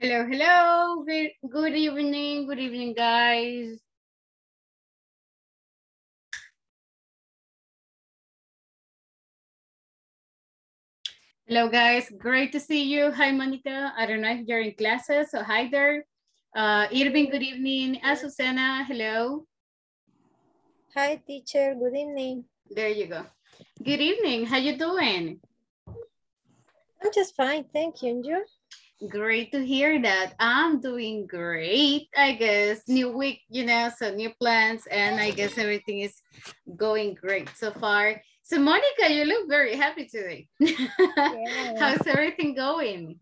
Hello, hello. Good, evening. Good evening, guys. Hello, guys. Great to see you. Hi, Monica. I don't know if you're in classes, so hi there. Uh, Irving, good evening. Azucena, hello. Hi, teacher. Good evening. There you go. Good evening. How you doing? I'm just fine. Thank you. And you? Great to hear that. I'm doing great, I guess. New week, you know, so new plans, and I guess everything is going great so far. So Monica, you look very happy today. Yeah. How's everything going?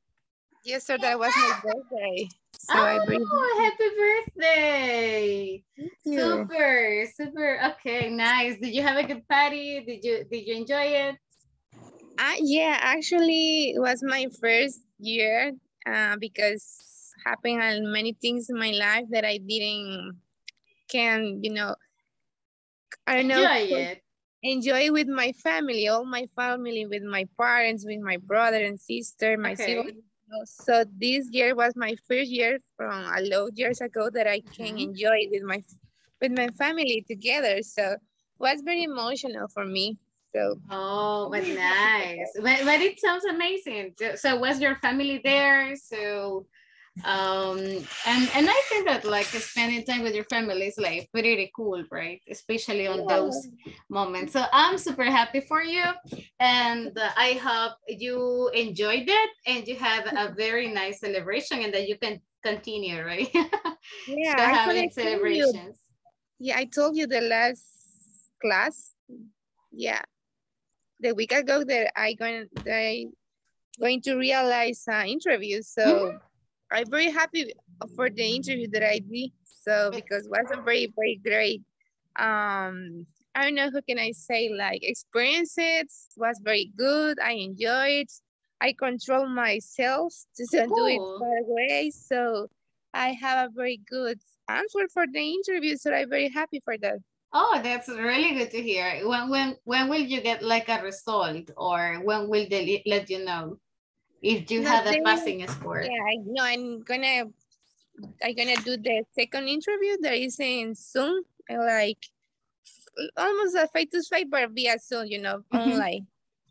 Yesterday was my birthday. So I oh, bring oh, happy birthday! Super, super. Okay, nice. Did you have a good party? Did you did you enjoy it? Uh, yeah, actually, it was my first year uh, because happened many things in my life that I didn't can, you know, I don't know, Enjoy it. enjoy with my family, all my family, with my parents, with my brother and sister, my Okay. siblings. So this year was my first year from a lot years ago that I can Mhm. enjoy with my with my family together. So it was very emotional for me. So Oh, but nice. But, but it sounds amazing. So- was your family there? So um and and I think that like spending time with your family is like pretty cool, right? Especially on those moments. So I'm super happy for you and I hope you enjoyed it and you have a very nice celebration and that you can continue, right? yeah, so having you celebrations. Yeah, I told you the last class. Yeah, the week ago that I going that I going to realize uh, interview. So I'm very happy for the interview that I did. So because it was a very very great. Um, I don't know who can I say like experiences It was very good. I enjoyed. I control myself to do it Cool. far away. So I have a very good answer for the interview. So I'm very happy for that. Oh, that's really good to hear. When when when will you get like a result or when will they let you know if you No, had a passing score? Yeah, I know. I'm gonna, I'm gonna do the second interview that is in Zoom, like almost a face to face, but via Zoom, you know, Mhm. online.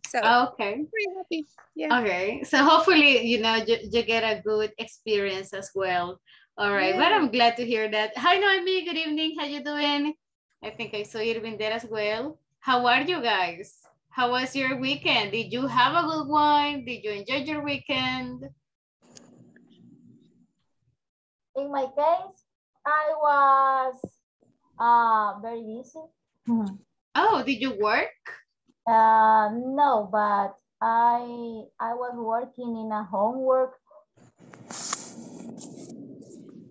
So Okay. pretty happy. Yeah. Okay. So hopefully, you know, you, you get a good experience as well. All right. But I'm glad to hear that. Hi, Noemi. Good evening. How you doing? I think I saw Irving there as well. How are you guys? How was your weekend? Did you have a good one? Did you enjoy your weekend? In my case, I was uh, very busy. Oh, did you work? Uh, no, but I I was working in a homework.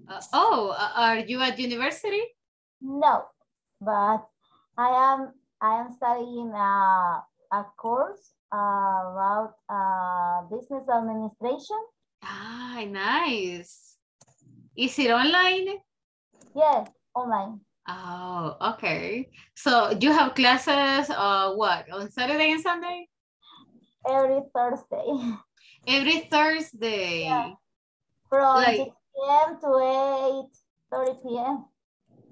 Uh, oh, uh, are you at university? No, but I am I am studying a a course uh, about uh, business administration. Ah, nice. Is it online? Yes, online. Oh, okay. So you have classes, uh, what, on Saturday and Sunday? Every Thursday Every Thursday. Yeah. from Like- 6 p.m. to 8 30 p.m.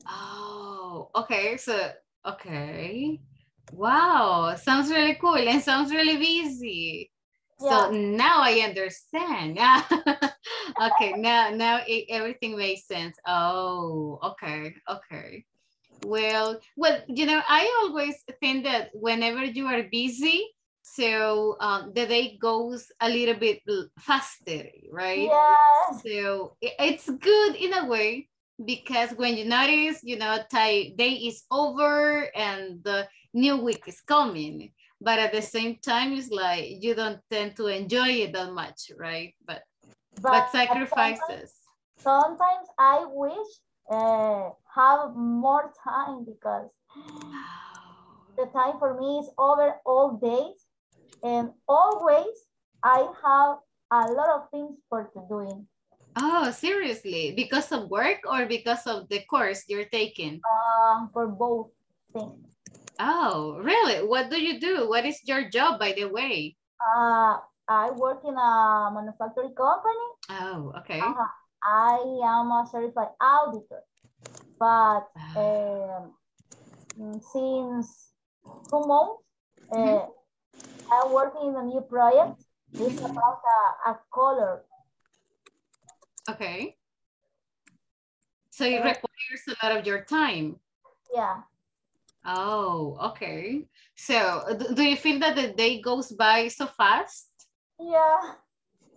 Oh, okay. So, okay. Wow, sounds really cool and sounds really busy. Yeah. So now I understand. okay, now now it, everything makes sense. Oh, okay, okay. Well, well, you know, I always think that whenever you are busy, so um, the day goes a little bit faster, right? Yes. So it's good in a way because when you notice, you know, day is over and the new week is coming. But at the same time, it's like you don't tend to enjoy it that much, right? But but, sometimes- sacrifices. sometimes I wish uh, have more time because the time for me is over all days and always I have a lot of things for to doing. Oh, seriously? Because of work or because of the course you're taking? Uh, for both things. Oh, really? What do you do? What is your job, by the way? Uh, I work in a manufacturing company. Oh, okay. Uh -huh. I am a certified auditor, but um, since two months, uh, mm -hmm. I'm working in a new project. It's about a, a color. Okay. So it requires a lot of your time. Yeah. Oh, okay. So do you feel that the day goes by so fast? Yeah.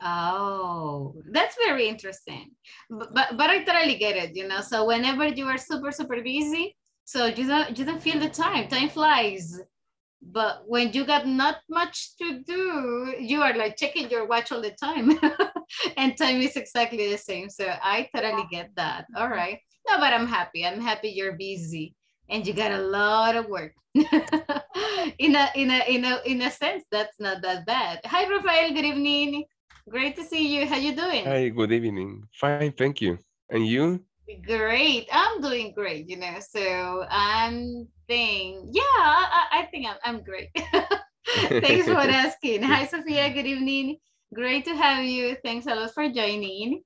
Oh, that's very interesting. But, but, but I totally get it, you know. So whenever you are super, super busy, so you don't you don't feel the time. Time flies. But when you got not much to do, you are like checking your watch all the time. and time is exactly the same. So I totally get that. All right. No, but I'm happy. I'm happy you're busy and you got a lot of work. in a in a in a in a sense, that's not that bad. Hi, Rafael. Good evening. Great to see you. How you doing? Hi. Good evening. Fine, thank you. And you? Great. I'm doing great. You know, so I'm think yeah, I, I think I'm I'm great. Thanks for asking. Hi, Sophia. Good evening. Great to have you. Thanks a lot for joining.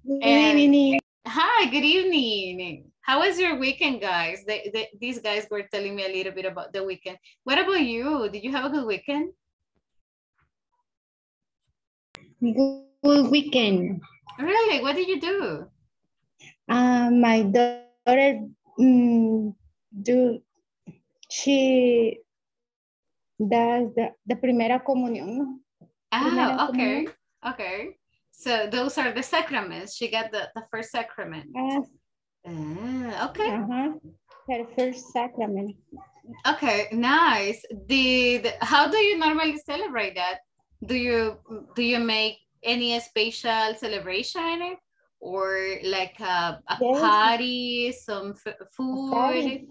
Good and evening. Hi, good evening. How was your weekend, guys? They, they, these guys were telling me a little bit about the weekend. What about you? Did you have a good weekend? Good weekend. Really? What did you do? Uh, my daughter um, do she does the, the primera comunión. Primera okay, okay. So those are the sacraments. She got the, the first sacrament. Yes. Ah, okay. Uh -huh. Her first sacrament. Okay, nice. Did how do you normally celebrate that? Do you do you make any special celebration or like a, a yes. party, some food? Party.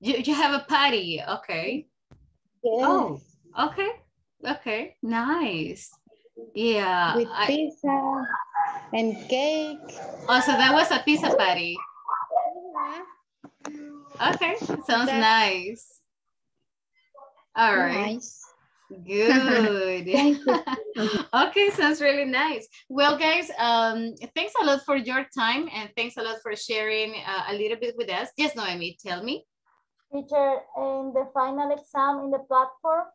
You you have a party, okay? Yes. Oh, okay, okay, nice. Yeah. With I, pizza and cake. Oh, so that was a pizza party. Okay, sounds nice. All right. Nice. Good. okay, sounds really nice. Well, guys, um, thanks a lot for your time and thanks a lot for sharing uh, a little bit with us. Yes, Noemi, tell me. Teacher, in the final exam in the platform,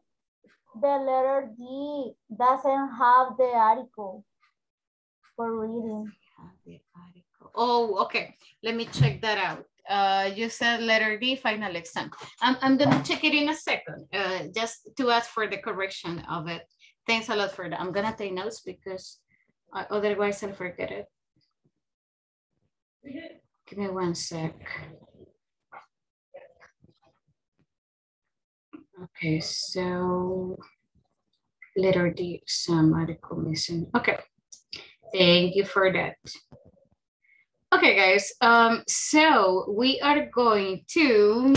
the letter D doesn't have the article for reading. Oh, okay. Let me check that out uh, you said letter D, final exam. I'm, I'm gonna check it in a second, uh, just to ask for the correction of it. Thanks a lot for that. I'm gonna take notes because uh, otherwise I'll forget it. Give me one sec. Okay, so letter D exam article missing. Okay, thank you for that. Okay, guys. Um, so we are going to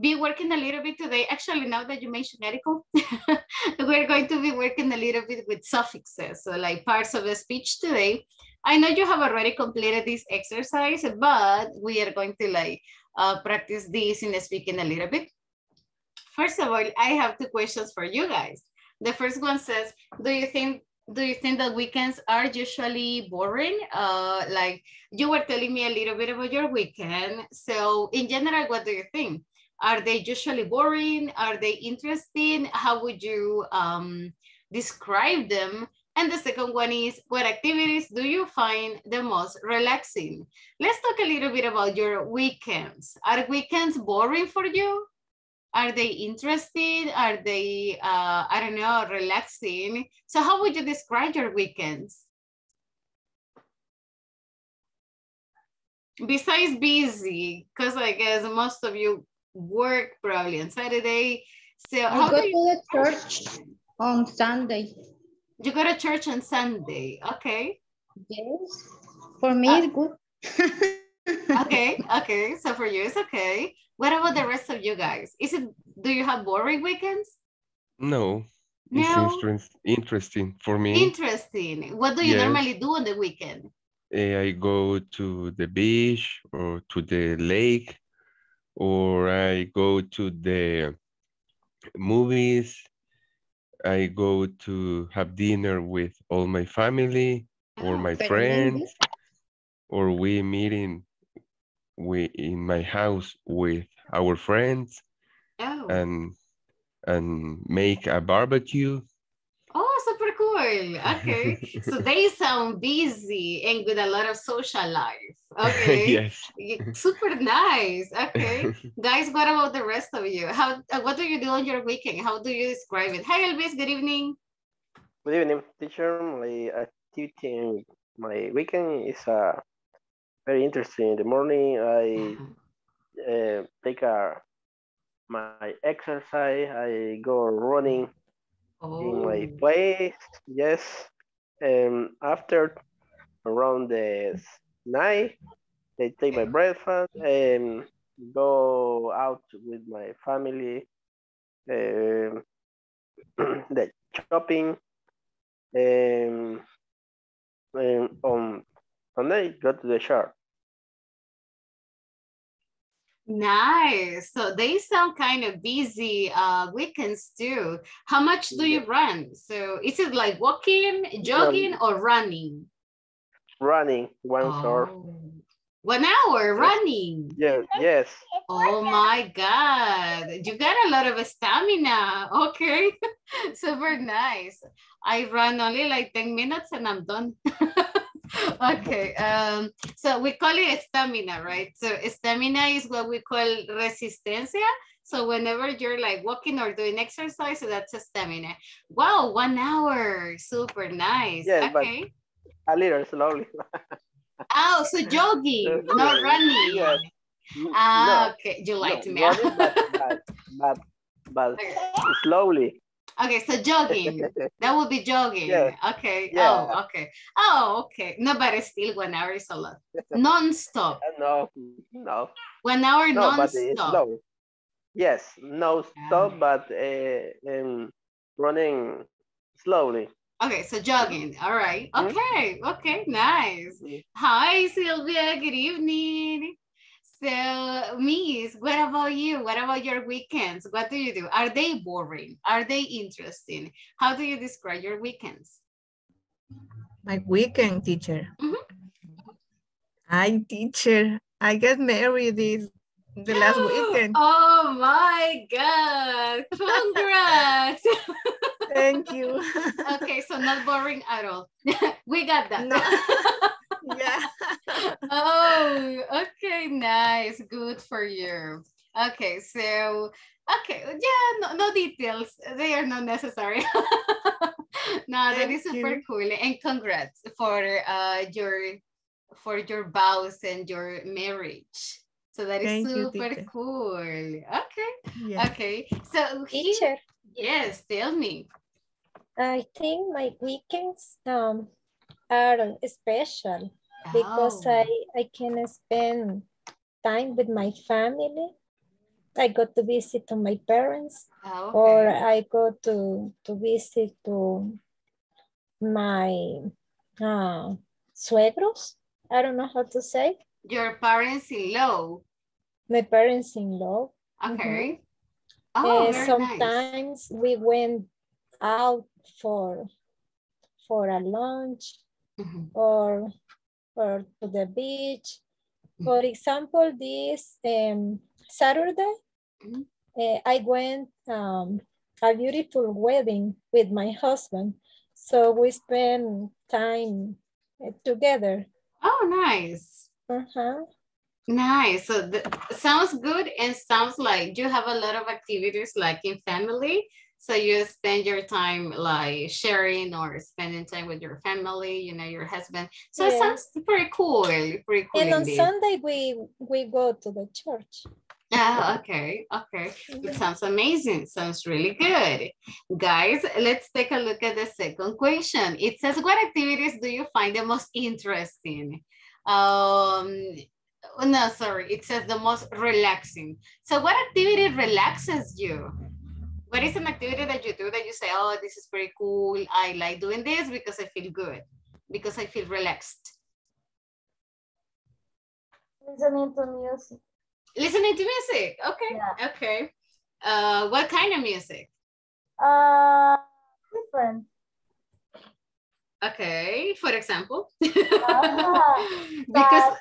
be working a little bit today. Actually, now that you mentioned medical, we're going to be working a little bit with suffixes, so like parts of a speech today. I know you have already completed this exercise, but we are going to like uh, practice this in speaking a little bit. First of all, I have two questions for you guys. The first one says, do you think do you think that weekends are usually boring? Uh, like you were telling me a little bit about your weekend. So in general, what do you think? Are they usually boring? Are they interesting? How would you um, describe them? And the second one is, what activities do you find the most relaxing? Let's talk a little bit about your weekends. Are weekends boring for you? Are they interested? Are they, uh, I don't know, relaxing? So how would you describe your weekends? Besides busy, because I guess most of you work probably on Saturday. So I how go you... to the church on Sunday. You go to church on Sunday, okay. Yes, for me uh, it's good. okay, okay, so for you it's okay. What about the rest of you guys? Is it do you have boring weekends? No. No. It's interesting for me. Interesting. What do you yes. normally do on the weekend? Uh, I go to the beach or to the lake or I go to the movies. I go to have dinner with all my family or Oh, my friends, or we meeting we in my house with our friends Oh, and and make a barbecue. oh, super cool. Okay. so they sound busy and with a lot of social life. Okay. yes. Super nice. Okay. Guys, what about the rest of you? How uh, what do you do on your weekend? How do you describe it? Hi Elvis, good evening. Good evening, teacher. My activity in my weekend is uh, very interesting. In the morning, I uh, take a my exercise. I go running in my Oh. place. Yes. And after around the night, I take my breakfast and go out with my family. Um, the shopping. Um, and on Sunday, go to the shore. Nice. So they sound kind of busy uh weekends too. How much do you run? So is it like walking, jogging, or running? Running one hour. Oh. One hour running. Yes, yes. Oh my God. You got a lot of stamina. Okay. Super nice. I run only like 10 minutes and I'm done. okay. Um, so we call it stamina, right? So stamina is what we call resistencia. So whenever you're like walking or doing exercise, so that's a stamina. Wow, one hour. Super nice. But- okay. A little slowly. Oh, so jogging, not running. Yes. Ah, okay. You like to no, me. running, but, but, but, but Okay. slowly. Okay, so jogging. That would be jogging. Yeah. Okay. Yeah. Oh, okay. Oh, okay. No, but it's still one hour is a lot. Non-stop. no, no, One hour no, but it's non-stop. slow. Yes, no Ah. stop, but uh, um, running slowly. Okay, so jogging. All right. Mhm. Okay. Okay. Nice. Mm. Hi, Sylvia. Good evening. So, Miss, what about you? What about your weekends? What do you do? Are they boring? Are they interesting? How do you describe your weekends? My weekend teacher. Mhm. I teacher. I got married this the last weekend. Oh my God. Congrats. Thank you. okay, so not boring at all. we got that. No. yeah. Oh, okay, nice. Good for you. Okay, so okay, yeah, no, no details. They are not necessary. no, that is super you. cool. And congrats for uh your for your vows and your marriage. So that is Thank you, super teacher. cool. Okay, Yeah. okay. So he- yes, tell me. I think my weekends um, are special because Oh. I, I can spend time with my family. I go to visit to my parents Oh, or. I go to, to visit to my uh, suegros. I don't know how to say. Your parents-in-law. My parents-in-law. Okay. Uh, Oh, very nice. sometimes we went out for for a lunch Mhm. or or to the beach. For example, this um, Saturday, uh, I went um, a beautiful wedding with my husband. So we spent time uh, together. Oh, nice. Uh-huh. Nice. So the, sounds good and sounds like you have a lot of activities like in family. So you spend your time like sharing or spending time with your family, you know, your husband. So it sounds pretty cool. Pretty cool And on indeed. Sunday, we, we go to the church. Ah, okay, okay. It sounds amazing. Sounds really good. Guys, let's take a look at the second question. It says, what activities do you find the most interesting? Um, no, sorry. It says the most relaxing. So what activity relaxes you? What is an activity that you do that you say, oh, this is pretty cool. I like doing this because I feel good, because I feel relaxed. Listening to music. Listening to music. Okay, Yeah. okay. Uh, what kind of music? Uh, different. Okay, for example. Ah, because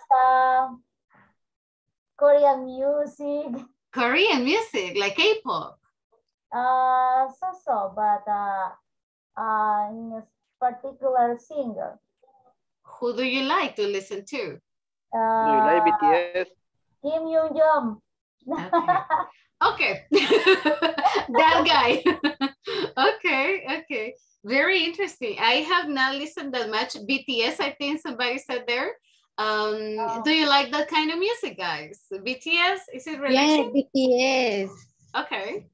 Korean music, Korean music, like K-pop. Uh, so so, but uh, uh, in a particular singer. Who do you like to listen to? Uh, Do you like BTS? Kim Yoon Jung. Okay. that guy. okay, okay. Very interesting. I have not listened that much BTS, I think somebody said there. Um, Oh. Do you like that kind of music, guys? BTS, is it Yeah, relaxing? BTS. Okay.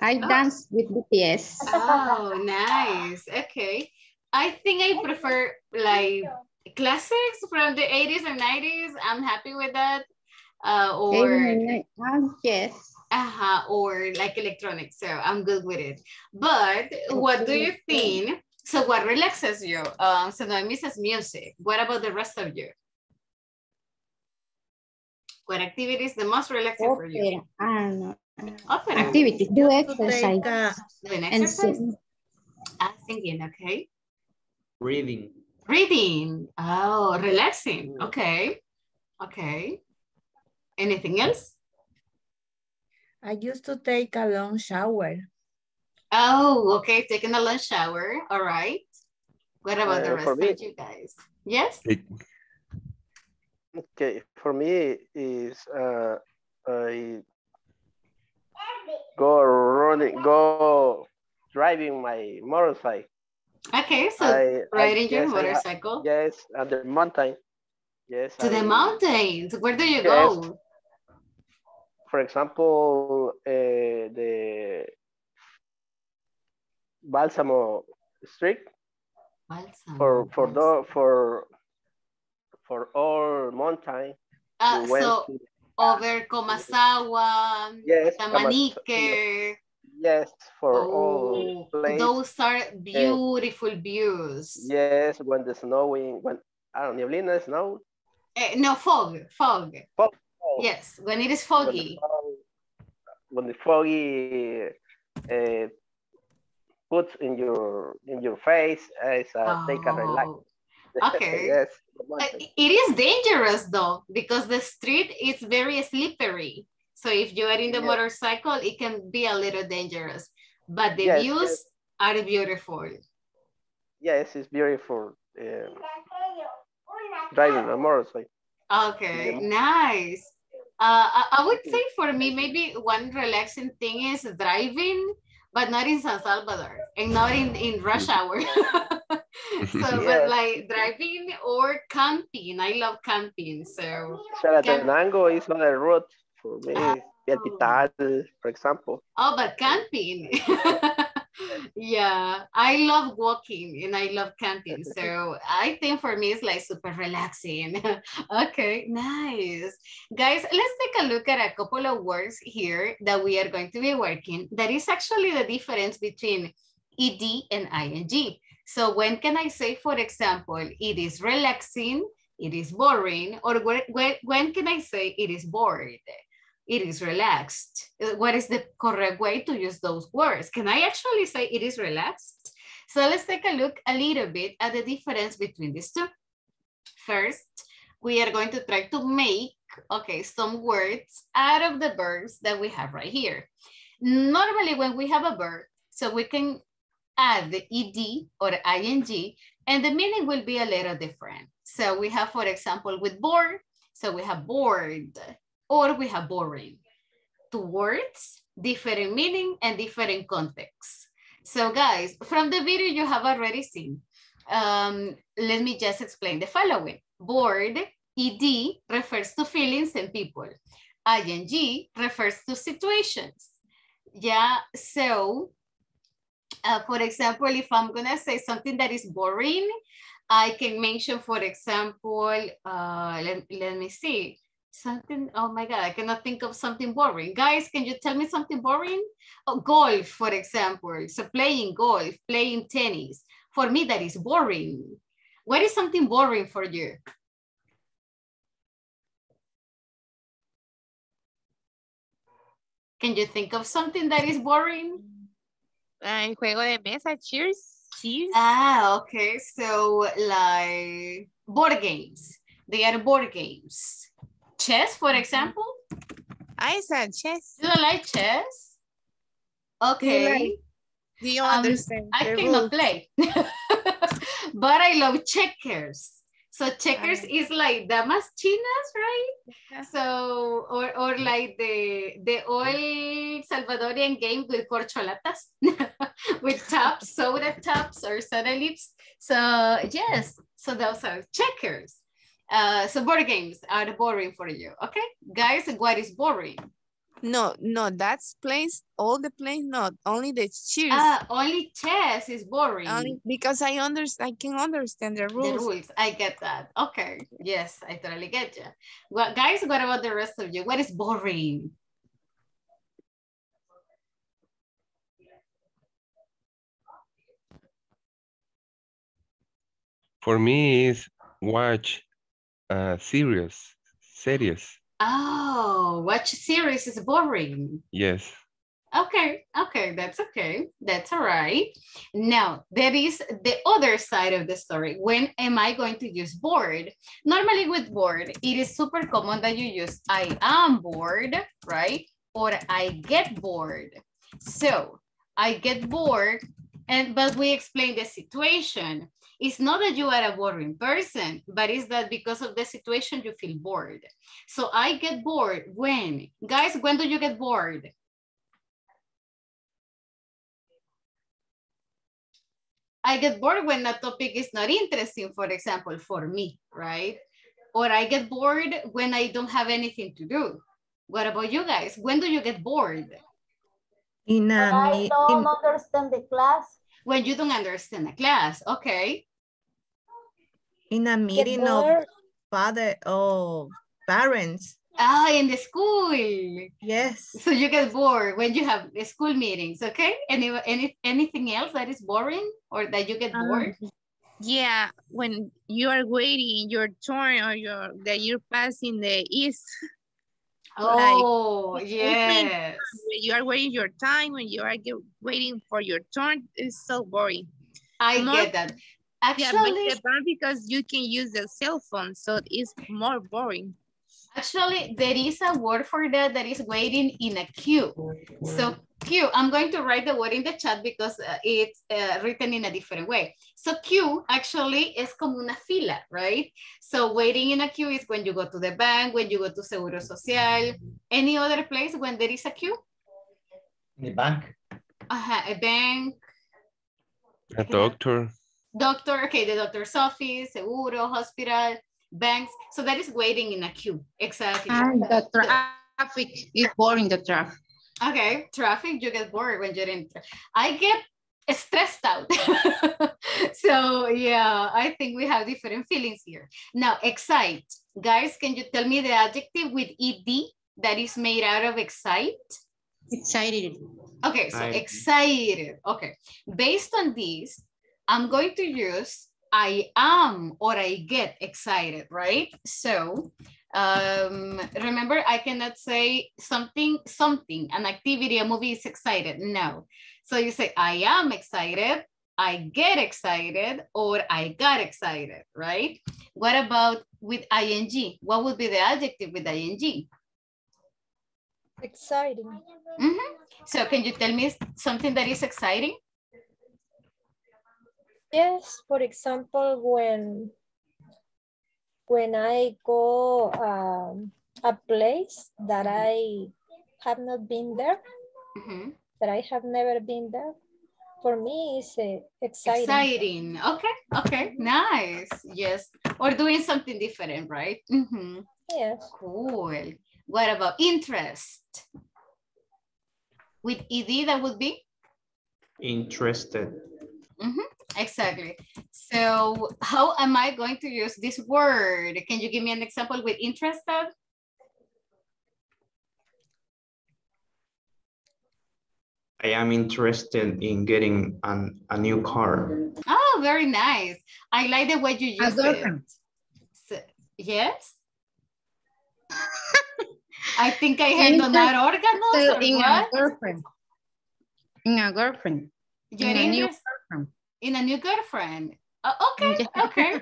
I Oh. dance with BTS. Oh, nice. Okay. I think I prefer like classics from the 80s and 90s. I'm happy with that. Uh, or Um, yes. uh-huh, or like electronic. So I'm good with it. But what do you think? So what relaxes you? Um, so Noemi says music. What about the rest of you? What activity is the most relaxing for you? Opera. Ah, no. Opera. Activities. Do exercise. take a Do an And exercise? sing. Ah, singing, okay. Reading. Reading. Oh, relaxing. Okay. Okay. Anything else? I used to take a long shower. Oh, okay. Taking a long shower. All right. What about the Uh, rest of me- you guys? Yes? Okay, for me is uh, I go running, go driving my motorcycle. Okay, so I, I- riding your yes, I motorcycle yes, at the mountain. Yes. to the mountains. Where do you Yes. go? For example, uh, the Balsamo Street Balsam, for for Balsam. the for for all mountain. We so over Comasagua, yes, Tamanique. yes, for all Oh, place. those are beautiful views. Yes, when the snowing, when I don't know, neblina, snow. Eh, no, fog, fog. Fog. Yes, when it is When the foggy. fog- When the foggy uh, puts in your in your face, as uh, take a relax. Okay. yes. Uh. It is dangerous though, because the street is very slippery. So if you are in the Yes. motorcycle, it can be a little dangerous. But the Yes, views yes. are beautiful. Yes, it's beautiful. Um, driving a motorcycle. Okay, Yeah. nice. Uh, I, I would say for me, maybe one relaxing thing is driving, but not in San Salvador and not in, in rush hour. so, but like driving or camping. I love camping. So, Chalatenango is on the route for me. Ah. El Pital, for example. oh, but camping. yeah, I love walking and I love camping. So I think for me it's like super relaxing. okay, nice. Guys, let's take a look at a couple of words here that we are going to be working. That is actually the difference between ed and ing. So when can I say, for example, it is relaxing, it is boring, or when, when, can I say it is bored? It is relaxed. What is the correct way to use those words? Can I actually say it is relaxed? So let's take a look a little bit at the difference between these two. First, we are going to try to make, okay, some words out of the verbs that we have right here. Normally when we have a verb, so we can add the ed or ing and the meaning will be a little different. So we have, for example, with bored, so we have bored or we have boring. Two words, different meaning and different context. So guys, from the video you have already seen, um, let me just explain the following. Bored, ed, refers to feelings and people. ing refers to situations. Yeah, so uh, for example, if I'm gonna say something that is boring, I can mention, for example, uh, let, let me see, something, oh my God, I cannot think of something boring. Guys, can you tell me something boring? Oh, golf, for example, so playing golf, playing tennis. For me, that is boring. What is something boring for you? Can you think of something that is boring? Ah, El juego de mesa, cheers. Cheers. Ah, okay. So like board games. They are board games. Chess, for example. I said chess. You don't like chess? Okay. Do you Um, understand? I cannot play. but I love checkers. So checkers Ah. is like damas chinas, right? Yeah. So or or like the the old Salvadorian game with corcholatas, with tops, soda tops or soda lips. So yes, so those are checkers. Uh, so board games are boring for you, okay? Guys, what is boring? No, no, that's place, all the place, not only the cheers. Uh, only chess is boring. only because I understand, I can understand the rules. the rules. rules. I get that. Okay. Yes, I totally get you. Well, guys, what about the rest of you? What is boring? For me, is watch a series. Series. Oh, watch series is boring. Yes. Okay, okay, that's okay. That's all right. Now, there is the other side of the story. When am I going to use bored? Normally with bored, it is super common that you use I am bored, right? Or I get bored. So I get bored, and but we explain the situation. It's not that you are a boring person, but it's that because of the situation you feel bored. So I get bored when, guys, when do you get bored? I get bored when a topic is not interesting, for example, for me, right? Or I get bored when I don't have anything to do. What about you guys? When do you get bored? In um, When a, I me- don't in, understand the class. When you don't understand the class, okay. In a meeting of father or parents. Ah, in the school. Yes. So you get bored when you have the school meetings, okay? Any, any anything else that is boring or that you get Um, bored? Yeah, when you are waiting your turn or your that you're passing the east, Oh, like, yes. when you are waiting your time, when you are get, waiting for your turn, it's so boring. I More- get that. Yeah, but Actually, the bad because you can use the cell phone, so it's more boring. Actually, there is a word for that that is waiting in a queue. So queue, I'm going to write the word in the chat because uh, it's uh, written in a different way. So queue actually is como una fila, right? So waiting in a queue is when you go to the bank, when you go to Seguro Social, any other place when there is a queue? In the bank. Uh-huh, a bank, A doctor. Doctor, okay, the doctor's office, Seguro, hospital, banks. So that is waiting in a queue, exactly. And the traffic is boring, the traffic. Okay, traffic, you get bored when you're in. I get stressed out. so yeah, I think we have different feelings here. Now, excite. Guys, can you tell me the adjective with ed that is made out of excite? Excited. Okay, so Excited. excited. Okay, based on this, I'm going to use I am or I get excited, right? So um, remember, I cannot say something, something, an activity, a movie is excited. No. So you say, I am excited, I get excited, or I got excited, right? What about with ing? What would be the adjective with ing? Exciting. Mhm. So can you tell me something that is exciting? Yes, for example, when when I go um, a place that I have not been there, Mhm. that I have never been there, for me it's uh, exciting. Exciting. Okay. Okay. Nice. Yes. Or doing something different, right? Mhm. Yes, Cool. What about interest? With ed, that would be Interested. Exactly. So, how am I going to use this word? Can you give me an example with interested? I am interested in getting an, a new car. Oh, very nice. I like the way you use it. So, yes. I think I heard donar órganos So or in a girlfriend. In a girlfriend. You're In a new interest- in a new girlfriend. Oh, okay, okay.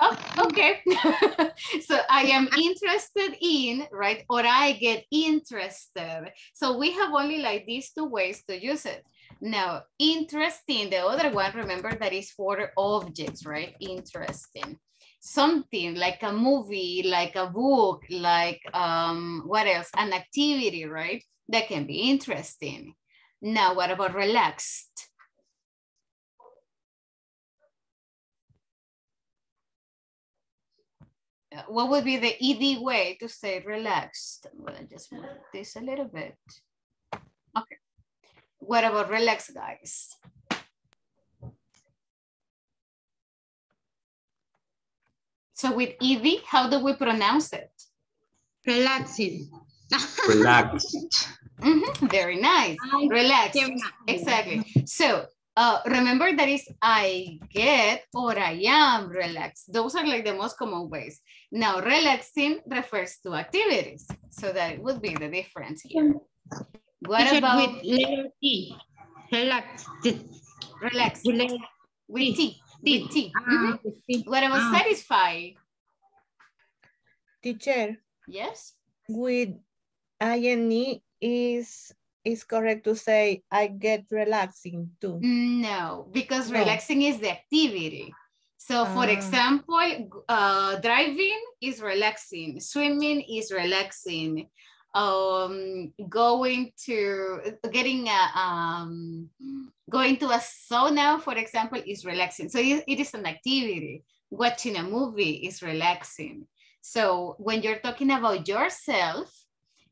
Oh, okay. so I am interested in, right? Or I get interested. So we have only like these two ways to use it. Now, interesting, the other one, remember that is for objects, right? Interesting. Something like a movie, like a book, like um, what else? An activity, right? That can be interesting. Now, what about relaxed? What would be the ED way to say relaxed? I'm gonna just move this a little bit. Okay. What about relax, guys? So with ED, how do we pronounce it? Relaxing. Relaxed. Mhm, Very nice. Relax. Exactly. So uh, remember that is I get or I am relaxed. Those are like the most common ways. Now relaxing refers to activities. So that would be the difference here. What Teacher, about with letter T? Relaxed. relax Relax. with T? With T. Ah, Mhm. T. What about Ah. satisfied? Teacher, Yes. with INE is is correct to say I get relaxing too. No, because No. relaxing is the activity. So for Ah. example, uh, driving is relaxing, swimming is relaxing, um, going to, getting a, um, going to a sauna, for example, is relaxing. So it, it is an activity. Watching a movie is relaxing. So when you're talking about yourself,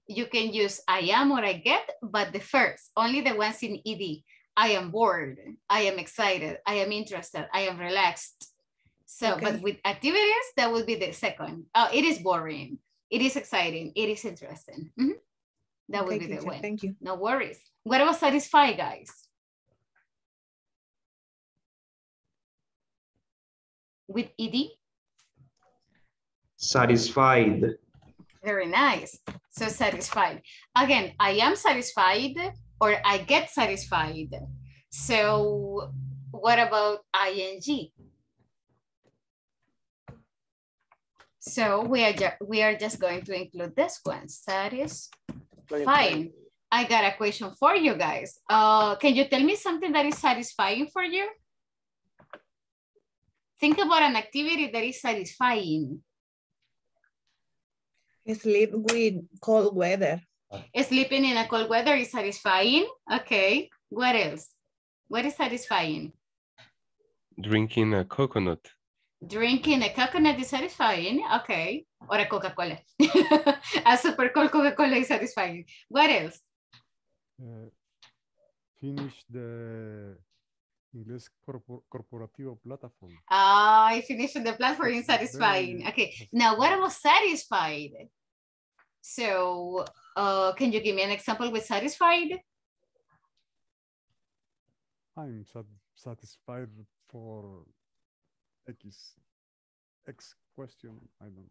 you can use I am or I get, but the first, only the ones in ED. I am bored. I am excited. I am interested. I am relaxed. So, but with activities, that would be the second. Oh, it is boring. It is exciting. It is interesting. Mhm. That would Okay, be the teacher, one. Thank you. No worries. What about satisfy, guys? With ED? Satisfied. Very nice. So satisfied. Again, I am satisfied or I get satisfied. So what about ing? So we are we are just going to include this one. Fine. I got a question for you guys. Uh, can you tell me something that is satisfying for you? Think about an activity that is satisfying. Sleep with cold weather. Sleeping in a cold weather is satisfying. Okay. What else? What is satisfying? Drinking a coconut. Drinking a coconut is satisfying. Okay. Or a Coca-Cola. a super cold Coca-Cola is satisfying. What else? Uh, finish the Inglés corpor corporativo platform. I finished the platform is satisfying. Okay. Now, what about satisfied? So, uh, can you give me an example with satisfied? I'm sat satisfied for X X question. I don't.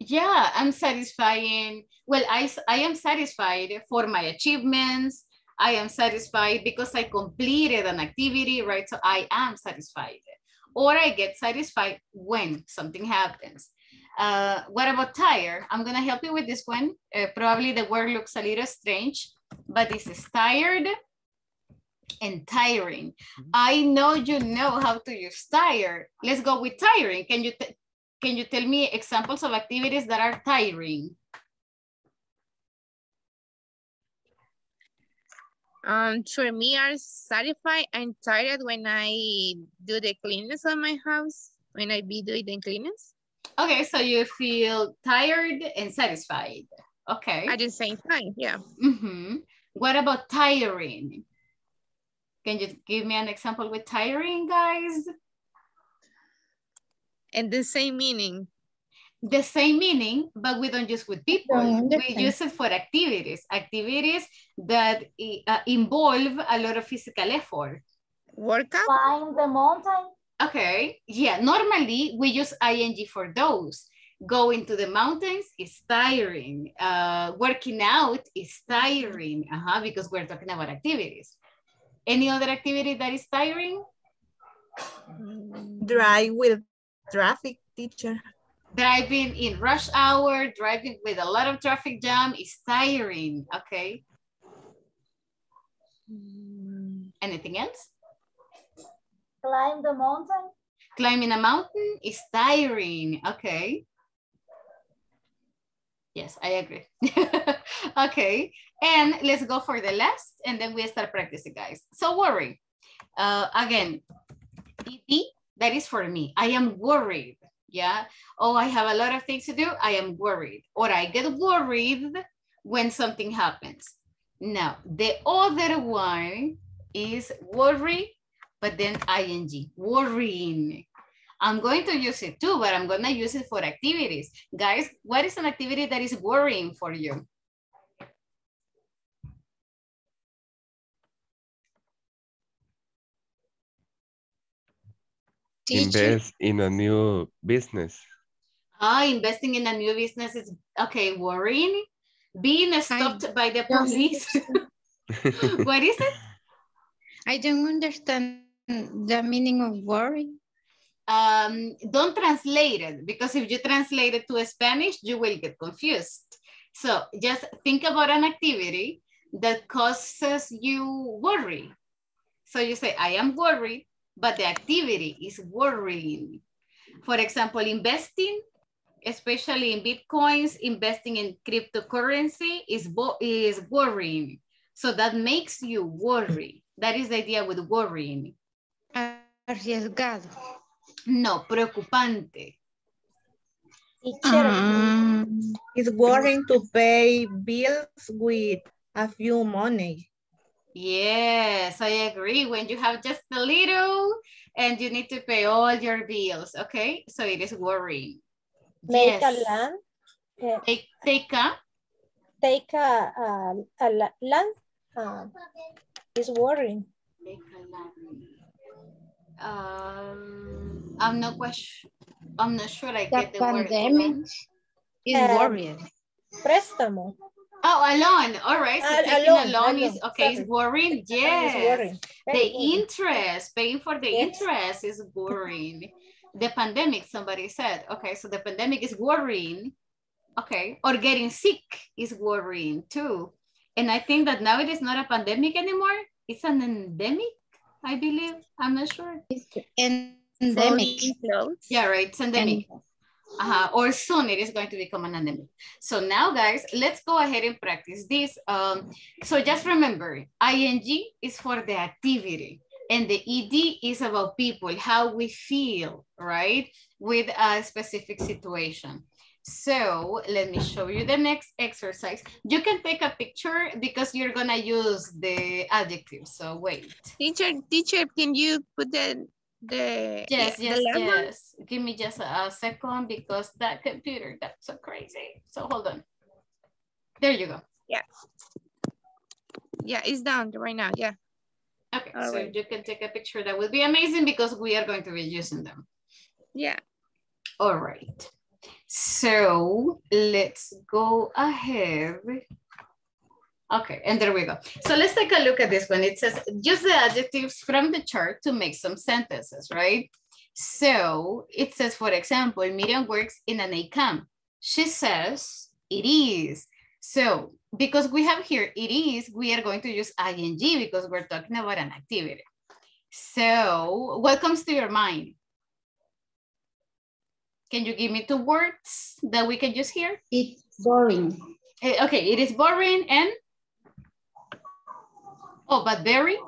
Yeah, I'm satisfying. Well, I, I am satisfied for my achievements. I am satisfied because I completed an activity, right? So I am satisfied. Or I get satisfied when something happens. Uh, what about tired? I'm gonna help you with this one. Uh, probably the word looks a little strange, but this is tired and tiring. I know you know how to use tired. Let's go with tiring. Can you can you tell me examples of activities that are tiring? Um, for me, are satisfied and tired when I do the cleanliness of my house, when I be doing the cleanliness Okay, so you feel tired and satisfied. Okay. at the same time, yeah. Mhm. What about tiring? Can you give me an example with tiring, guys? And the same meaning. The same meaning, but we don't use with people. We use it for activities, activities that uh, involve a lot of physical effort. Workout? Climb the mountain. Okay, yeah, normally we use ing for those. Going to the mountains is tiring. Uh, working out is tiring uh-huh, because we're talking about activities. Any other activity that is tiring? Drive with traffic, teacher. Driving in rush hour, driving with a lot of traffic jam is tiring, okay? Anything else? Climb the mountain. Climbing a mountain is tiring, okay? Yes, I agree. okay, and let's go for the last and then we start practicing, guys. So worry. Uh, again, that is for me. I am worried, yeah? Oh, I have a lot of things to do. I am worried. Or I get worried when something happens. Now, the other one is worry, but then ing, worrying. I'm going to use it too, but I'm gonna use it for activities. Guys, what is an activity that is worrying for you? Invest in a new business. Ah, investing in a new business is, okay, worrying. Being stopped by the police. what is it? I don't understand the meaning of worry. Um, don't translate it because if you translate it to Spanish, you will get confused. So just think about an activity that causes you worry. So you say, I am worried, but the activity is worrying. For example, investing, especially in Bitcoins, investing in cryptocurrency is, is worrying. So that makes you worry. That is the idea with worrying. Arriesgado. No, preocupante. Um, it's worrying to pay bills with a few money. Yes, I agree. When you have just a little and you need to pay all your bills, okay? So it is worrying. Make yes. a land. Uh, take, take a? Take a, a, a land. Uh, is worrying. Make a land. Um, I'm not question. I'm not sure I the get the word. pandemic is Um, worrying. Préstamo. Oh, alone. All right. So Ah, taking alone, a loan is alone, okay. It's sorry. worrying. Is Yes. worrying. Very The worrying. interest, paying for the Yes. interest is boring. the pandemic, somebody said. Okay, so the pandemic is worrying. Okay, or getting sick is worrying too. And I think that now it is not a pandemic anymore. It's an endemic, I believe. I'm not sure. It's endemic. Yeah, right. It's endemic. Uh-huh. Or soon it is going to become an endemic. So now, guys, let's go ahead and practice this. Um, so just remember, ing is for the activity. And the ed is about people, how we feel, right? With a specific situation. So let me show you the next exercise. You can take a picture because you're gonna use the adjective. So wait. Teacher, teacher, can you put the the Yes, the yes, level? yes. Give me just a, second because that computer got so crazy. So hold on. There you go. Yeah. Yeah, it's down right now. Yeah. Okay, All so right. you can take a picture. That would be amazing because we are going to be using them. Yeah. All right. So let's go ahead. Okay, and there we go. So let's take a look at this one. It says use the adjectives from the chart to make some sentences, right? So it says, for example, Miriam works in an ACAM. She says it is. So because we have here it is, we are going to use ing because we're talking about an activity. So what comes to your mind? Can you give me two words that we can use here? It's boring. Eh, Okay, it is boring and oh, but very.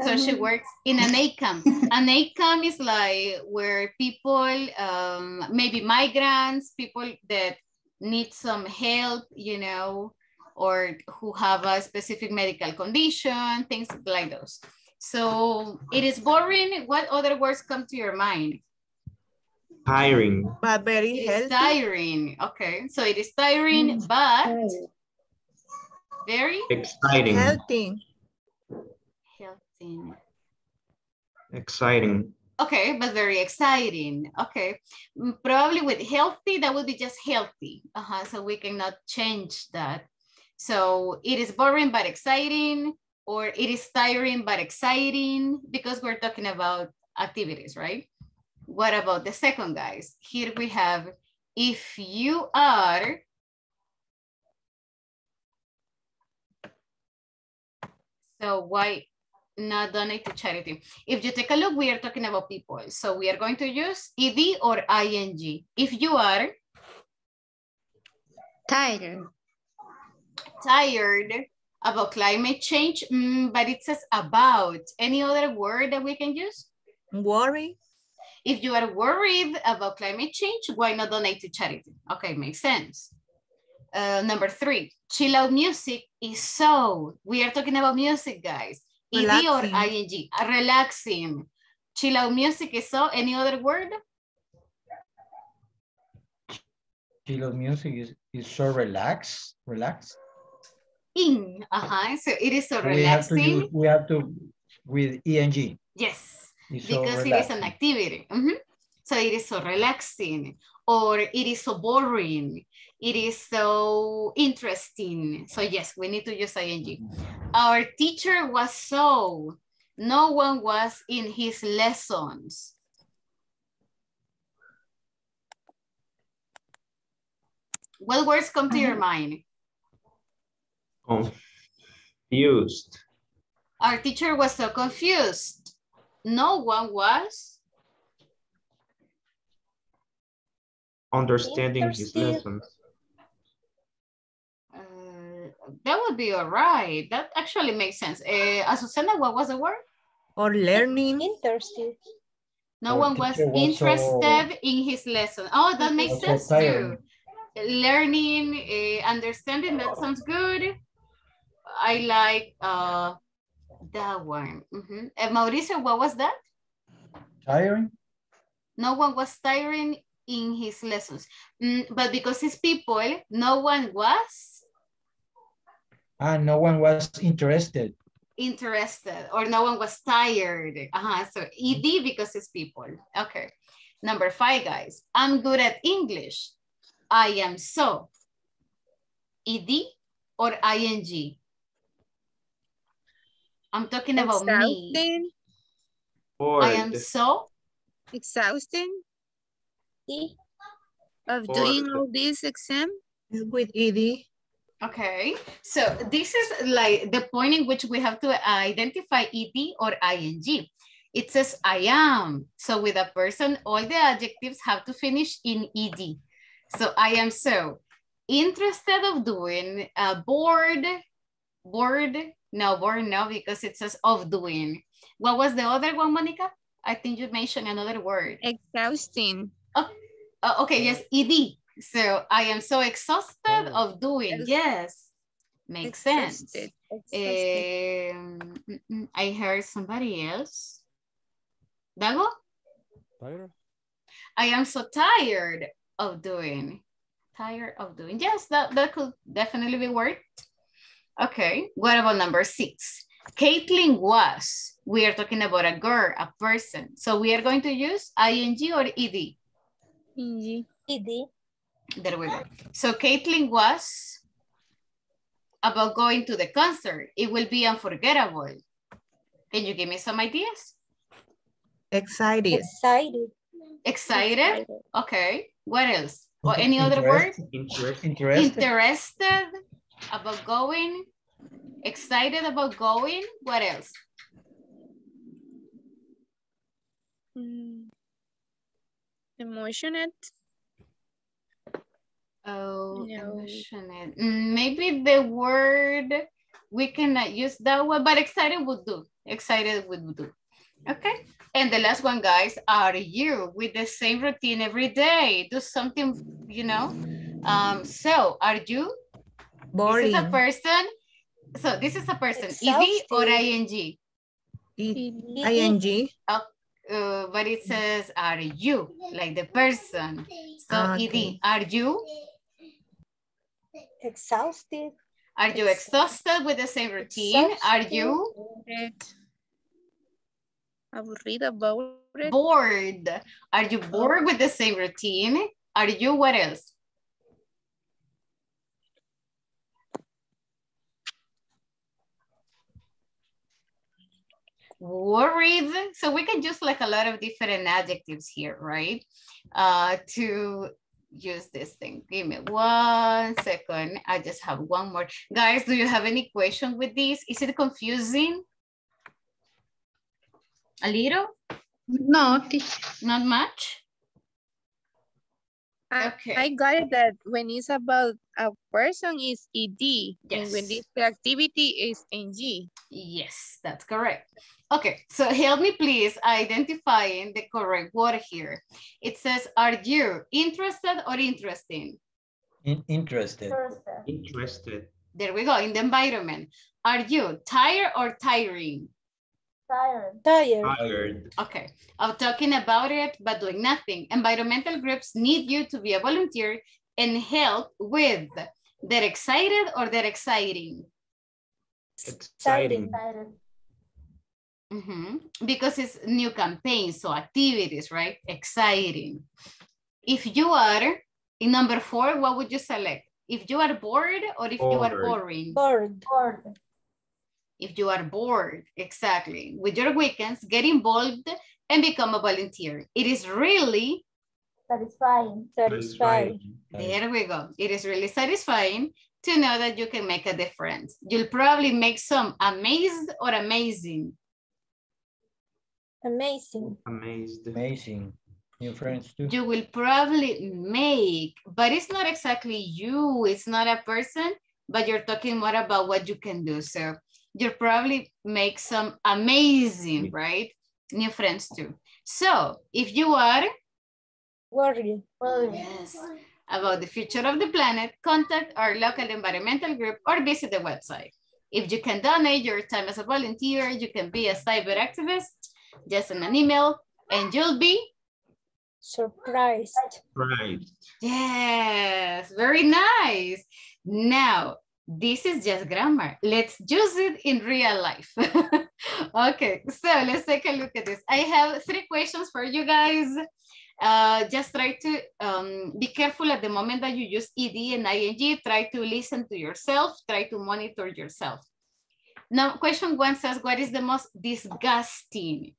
So she works in an ACAM. An ACAM is like where people, um, maybe migrants, people that need some help, you know, or who have a specific medical condition, things like those. So it is boring. What other words come to your mind? Tiring. But very It is healthy. tiring. Okay, so it is tiring, but very Exciting. Healthy. healthy. Exciting. Okay, but very exciting. Okay, Mm, probably with healthy, that would be just healthy. Uh-huh, so we cannot change that. So it is boring but exciting, or it is tiring but exciting, because we're talking about activities, right? What about the second, guys? Here we have, if you are So why not donate to charity? If you take a look, we are talking about people. So we are going to use ed or ing. If you are Tired. tired about climate change, mm, but it says about. Any other word that we can use? Worry. If you are worried about climate change, why not donate to charity? Okay, makes sense. Uh, number three, chill out music is so. We are talking about music, guys. ED or Relaxing. ing? Relaxing. Chill out music is so. Any other word? Chill out music is, is so relaxed, relaxed. In. Uh-huh. So it is so We have to relaxing. use, we have to, with eng. Yes. It's so because it is an relaxing. activity. Mhm. So it is so relaxing or it is so boring. It is so interesting. So yes, we need to use ing. Our teacher was so, no one was in his lessons. What words come to your mind? Confused. Our teacher was so confused. No one was Understanding his lessons. Uh, that would be all right. That actually makes sense. Uh, Azucena, what was the word? Or learning. Interested. No Our one was teacher was interested in his lesson. Oh, that makes was so sense too. Learning, uh, understanding, that sounds good. I like uh, that one. Mhm. Uh, Mauricio, what was that? Tiring? No one was tiring in his lessons. Mm, but because it's people, no one was Ah, no one was interested. interested or no one was tired. Uh-huh. So ED because it's people. Okay. Number five, guys. I'm good at English. I am so. ED or ING? I'm talking about me. Exhausting. I am so. Exhausting Sí. of Or- doing all this exam. With ED. Okay, so this is like the point in which we have to identify ED or ING. It says I am. So with a person, all the adjectives have to finish in ED. So I am so interested of doing, uh, bored, bored, no, bored no, because it says of doing. What was the other one, Monica? I think you mentioned another word. Exhausting. Oh, uh, okay, yes, ED. So I am so exhausted of doing. Yes, makes sense. Exhausted. Exhausted. Um, mm, mm, I heard somebody else. Dago? Tired? I am so tired of doing. Tired of doing. Yes, that, that could definitely be worked. Okay, what about number six? Caitlin was. We are talking about a girl, a person. So we are going to use ing or ed. Ing. ED. There we go. So Caitlin was about going to the concert. It will be unforgettable. Can you give me some ideas? Excited. Excited. Excited? Okay. What else? Or any other word? Interested. Interested about going. Excited about going. What else? Mm. Emotionate. Oh, No. emotional. Mm, Maybe the word, we cannot use that one, but excited would do. Excited would do. Okay. And the last one, guys, are you with the same routine every day? Do something, you know? Um, so are you? This is a person. So this is a person, ED or Exhausted. ING? ing. Uh, but it says, are you, like the person. So Ah, ED, are you? Exhausted. Are you exhausted with the same routine? Are you? Aburrida, bored. Bored. Are you bored with the same routine? Are you what else? Worried. So we can use like a lot of different adjectives here, right? Uh, to use this thing. Give me one second. I just have one more. Guys, do you have any question with this? Is it confusing? A little? No, not much. Okay. I, got it that when it's about a person is ed yes. and when this activity is ng. Yes, that's correct. Okay, so help me please identifying the correct word here. It says, are you interested or interesting? In interested. Interested. There we go, in the environment. Are you tired or tiring? Tired. Tired. Tired. Okay, of talking about it but doing nothing. Environmental groups need you to be a volunteer and help with. They're excited or they're exciting? Exciting. Mm -hmm. Because it's new campaigns, so activities, right? Exciting. If you are in number four, what would you select? If you are bored or if bored. you are boring? Bored. Bored. If you are bored, exactly. With your weekends, get involved and become a volunteer. It is really satisfying. Satisfying. There we go. It is really satisfying to know that you can make a difference. You'll probably make some amazed or amazing. Amazing. Amazed. Amazing. New friends too. You will probably make, but it's not exactly you. It's not a person, but you're talking more about what you can do. So you'll probably make some amazing, right? New friends too. So if you are worried, worried. yes, about the future of the planet, contact our local environmental group or visit the website. If you can donate your time as a volunteer, you can be a cyber activist just send an email and you'll be surprised. Surprised. Yes, very nice. Now, this is just grammar. Let's use it in real life. okay, so let's take a look at this. I have three questions for you guys. Uh, just try to um, be careful at the moment that you use ed and ing. Try to listen to yourself. Try to monitor yourself. Now, question one says, what is the most disgusting?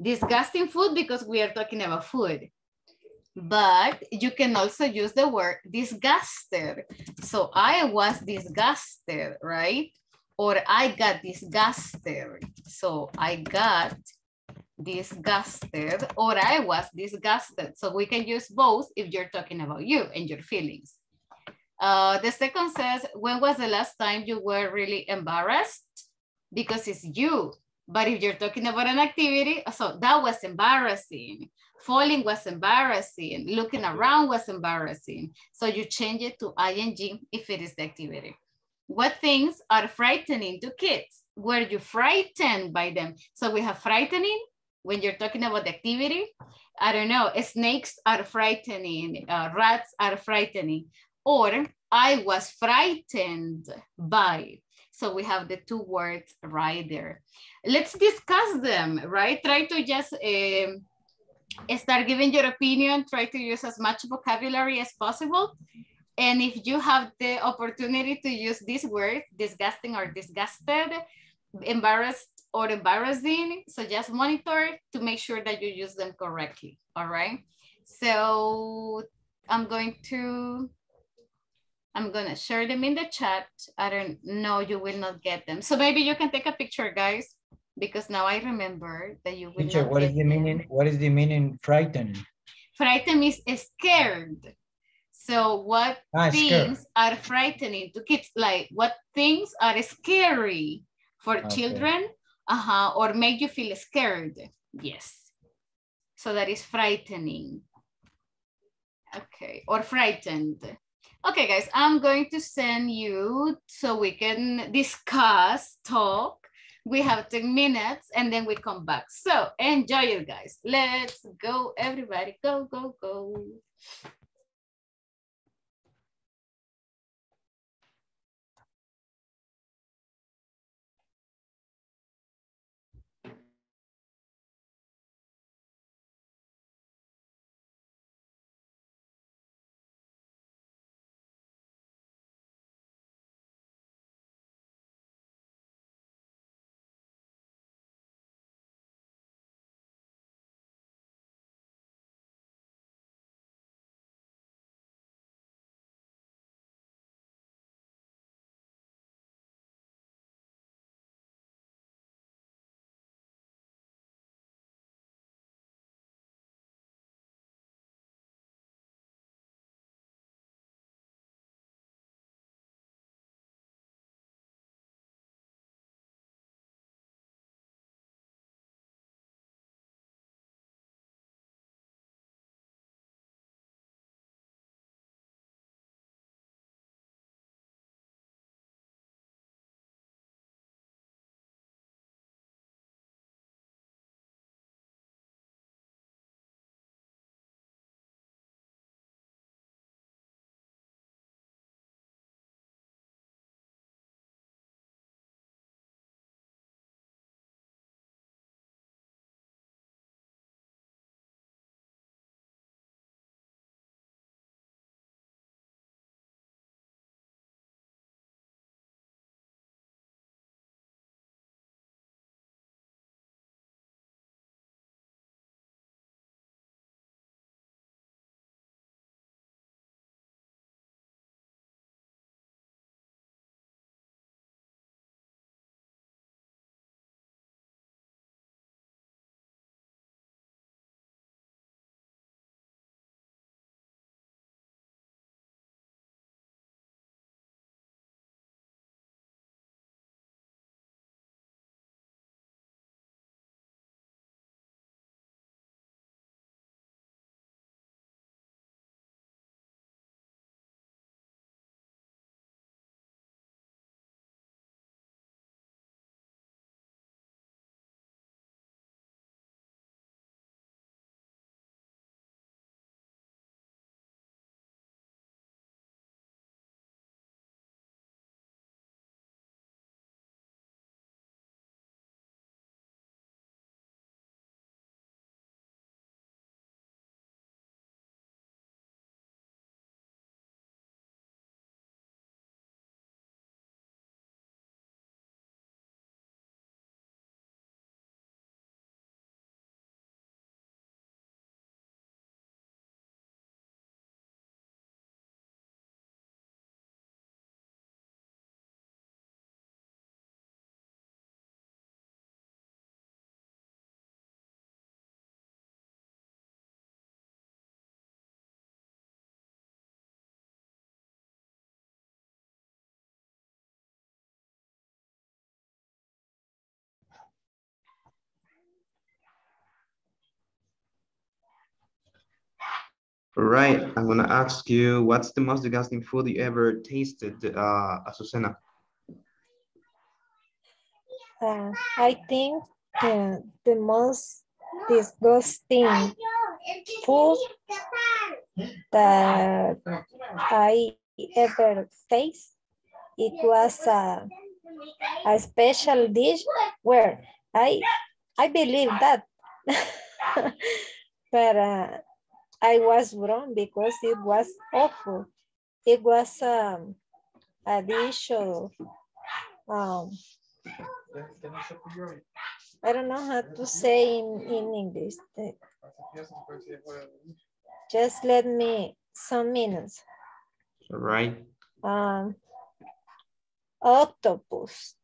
Disgusting food because we are talking about food. But you can also use the word disgusted. So I was disgusted, right? Or I got disgusted. So I got disgusted or I was disgusted. So we can use both if you're talking about you and your feelings. Uh, the second says, when was the last time you were really embarrassed? Because it's you. But if you're talking about an activity, so that was embarrassing. Falling was embarrassing. Looking around was embarrassing. So you change it to ing if it is the activity. What things are frightening to kids? Were you frightened by them? So we have frightening when you're talking about the activity. I don't know, snakes are frightening, uh, rats are frightening or I was frightened by. So we have the two words right there. Let's discuss them, right? Try to just um, start giving your opinion, try to use as much vocabulary as possible. And if you have the opportunity to use this word, disgusting or disgusted, embarrassed or embarrassing, so just monitor to make sure that you use them correctly, all right? So I'm going to I'm gonna share them in the chat. I don't know, you will not get them. So maybe you can take a picture, guys, because now I remember that you will Teacher, what is the meaning? What is the meaning frightened? Frightened is scared. So what Ah, things are frightening to kids? Like what things are scary for Okay. children? Uh-huh, or make you feel scared. Yes. So that is frightening. Okay, or frightened. Okay, guys, I'm going to send you so we can discuss, talk. We have 10 minutes and then we come back. So enjoy it, guys. Let's go, everybody. Go, go, go. All right, I'm gonna ask you, what's the most disgusting food you ever tasted, uh, Azucena? Uh, I think the, the most disgusting food that I ever taste, it was a, a special dish where I I believe that, but uh, I was wrong because it was awful. It was um, a dish of um, I don't know how to say in, in English. Just let me some minutes. All right. Um, octopus.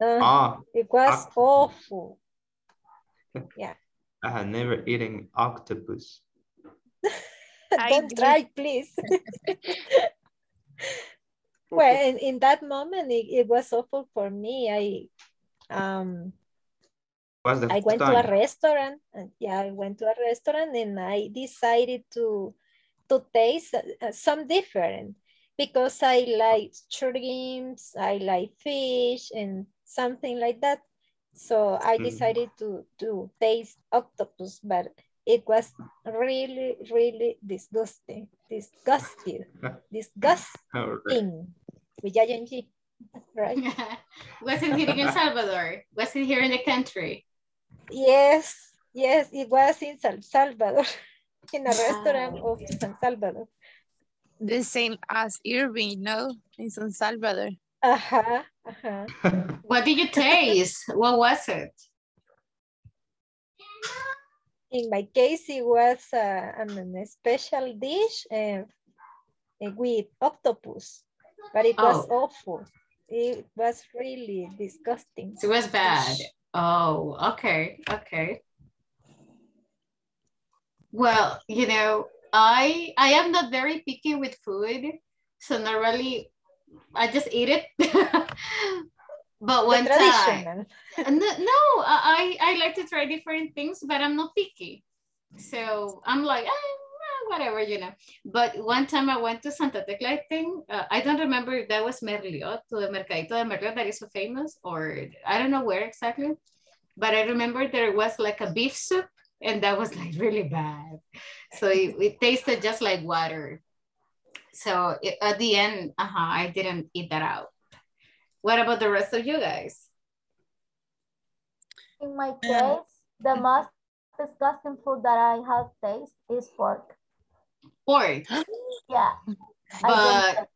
Uh, Ah, it was oct- awful. Yeah. I had never eaten octopus. Don't try, please. well, in, in that moment, it, it was awful for me. I um What's the I first went to a restaurant. and yeah, I went to a restaurant and I decided to to taste uh, some different because I like shrimps, I like fish and something like that. So I Mhm. decided to to taste octopus, but it was really, really disgusting, disgusting, disgusting All right. with giant G, right? Wasn't here in El Salvador? Wasn't here in the country? Yes, yes, it was in San Salvador, in a restaurant of San Salvador. The same as Irving, no? In San Salvador. Uh-huh, uh-huh. What did you taste? what was it? In my case, it was uh, an, a special dish uh, with octopus, but it was Oh. awful. It was really disgusting. It was bad. Oh, okay, okay. Well, you know, I I am not very picky with food, so normally I just eat it. but one time, no, no, I I like to try different things, but I'm not picky. So I'm like, ah, ah, whatever, you know. But one time I went to Santa Tecla, I think. Uh, I don't remember if that was Merliot, to the Mercadito de Merliot that is so famous, or I don't know where exactly. But I remember there was like a beef soup, and that was like really bad. So it, it tasted just like water. So it, at the end, uh-huh, I didn't eat that out. What about the rest of you guys? In my case, the most disgusting food that I have tasted is pork. Pork. Yeah. But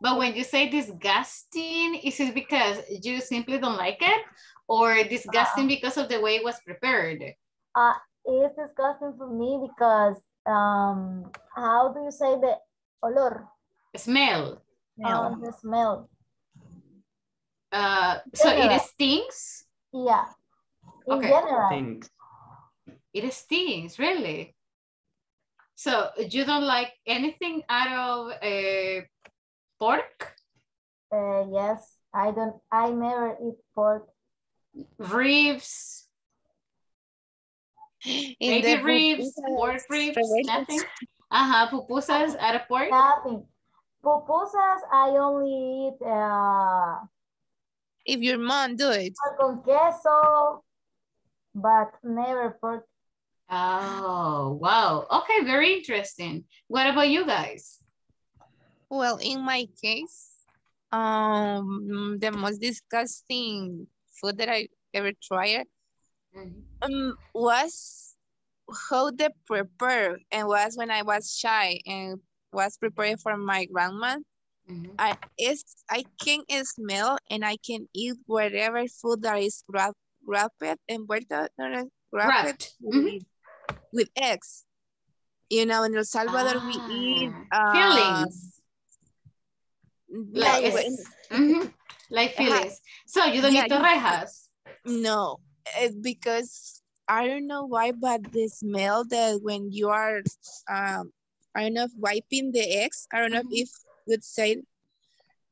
but when you say disgusting, is it because you simply don't like it, or disgusting because of the way it was prepared? uh, it's disgusting for me because um, how do you say the olor? Smell. Um, the smell. Uh, so it General. stinks. Yeah. In Okay. general. Thanks. It stings, really. So you don't like anything out of uh, pork, Uh, yes, I don't. I never eat pork. ribs, In baby ribs, pork ribs, nothing. Uh-huh, pupusas out of pork. Nothing. Pupusas, I only eat uh, If your mom do it. con queso, but never pork. Oh, wow. Okay, very interesting. What about you guys? Well, in my case, um, the most disgusting food that I ever tried um, was how they prepare and was when I was shy and was prepared for my grandma. Mhm. I it's I can smell and I can eat whatever food that is wrap, wrapped and wrapped, wrapped Wrapped. With, with eggs. You know, in El Salvador we eat uh, Fillings. Like, like it's- mhm, like fillings. So you don't Yeah, eat torrejas. No, it's because I don't know why, but the smell that when you are, um, I don't know wiping the eggs, I don't know Mhm. if would say,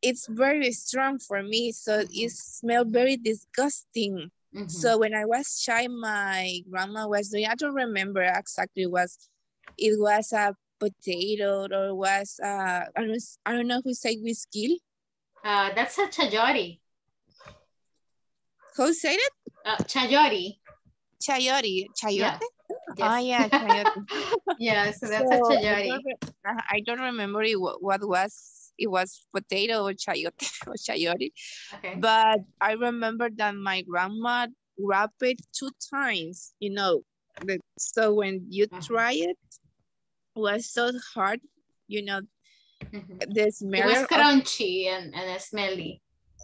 it's very strong for me. So it smelled very disgusting. Mhm. So when I was shy, my grandma was doing, I don't remember exactly was, it was a potato or was uh I don't I don't know who say whiskey. Uh, that's a chayote. Who said it? Uh, chayote. Chayote. Chayote? Yeah. Oh yeah, yeah, so that's So, a I chayote. don't, uh, I don't remember it, what, what was it was potato or chayote or chayote. Okay. But I remember that my grandma wrapped it two times, you know. So when you Uh-huh. try it, was so hard, you know, Mhm. the It smell was of crunchy and, and smelly.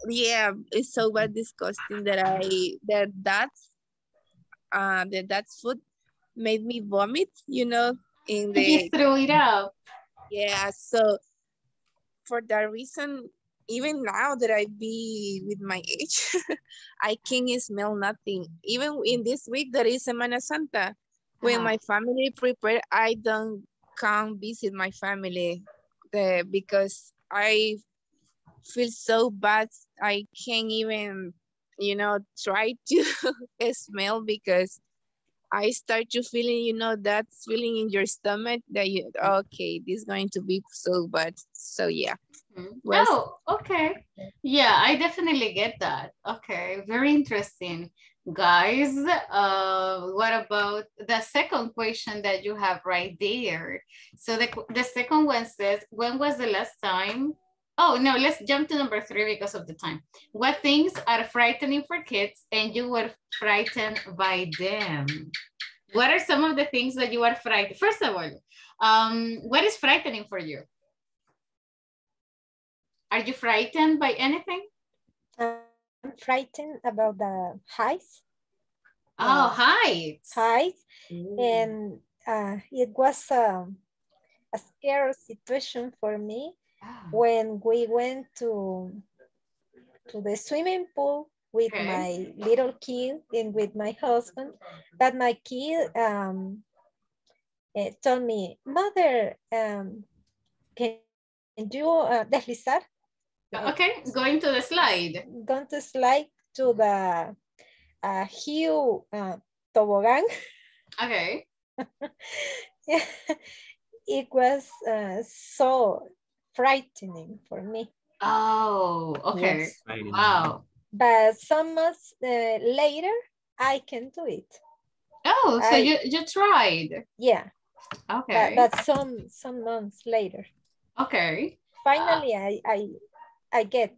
yeah it's so bad disgusting that i that that's uh that that's food made me vomit you know in the You threw it up. yeah so for that reason even now that i be with my age i can't smell nothing even in this week that is semana santa when Uh-huh. my family prepare i don't come visit my family uh, because i feel so bad. I can't even, you know, try to smell because I start to feeling, you know, that feeling in your stomach that you, okay, this is going to be so bad. So yeah. Mhm. Was- Oh, okay. Yeah, I definitely get that. Okay, very interesting. Guys, uh, what about the second question that you have right there? So the, the second one says, when was the last time? Oh, no, let's jump to number three because of the time. What things are frightening for kids and you were frightened by them? What are some of the things that you are frightened? First of all, um, what is frightening for you? Are you frightened by anything? I'm frightened about the heights. Oh, Uh, heights. heights Ooh. and uh, it was um, a scary situation for me. when we went to to the swimming pool with Okay. my little kid and with my husband that my kid um, eh, told me mother um, can you uh, deslizar Okay, going to the slide. going to slide to the uh, huge uh, toboggan Okay. it was uh, so frightening for me. Oh, okay. Yes. Wow. But some months uh, later, I can do it. Oh, so I- you, you tried. Yeah, Okay. but, but some some months later, okay. finally, I I I get